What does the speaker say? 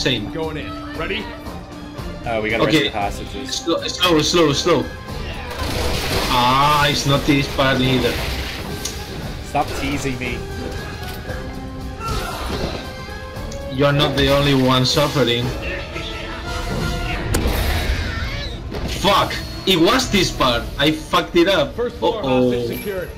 Same. Going in. Ready? Oh, we gotta Okay. rescue hostages. Slow, uh, slow, slow, slow. Ah, it's not this bad either. Stop teasing me. You're not the only one suffering. Fuck! It was this part. I fucked it up. First floor Uh-oh. hostage secured.